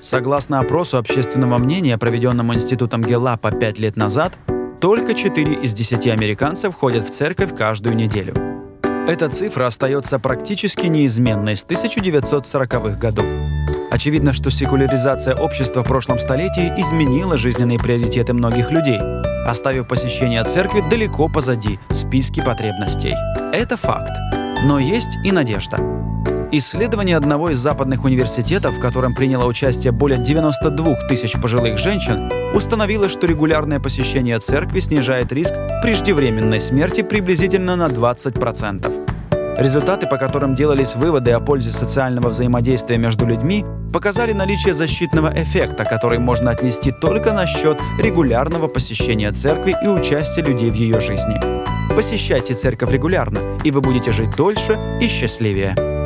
Согласно опросу общественного мнения, проведенному Институтом Геллапа 5 лет назад, только 4 из 10 американцев ходят в церковь каждую неделю. Эта цифра остается практически неизменной с 1940-х годов. Очевидно, что секуляризация общества в прошлом столетии изменила жизненные приоритеты многих людей, оставив посещение церкви далеко позади списки потребностей. Это факт. Но есть и надежда. Исследование одного из западных университетов, в котором приняло участие более 92 тысяч пожилых женщин, установило, что регулярное посещение церкви снижает риск преждевременной смерти приблизительно на 20%. Результаты, по которым делались выводы о пользе социального взаимодействия между людьми, показали наличие защитного эффекта, который можно отнести только на счет регулярного посещения церкви и участия людей в ее жизни. Посещайте церковь регулярно, и вы будете жить дольше и счастливее.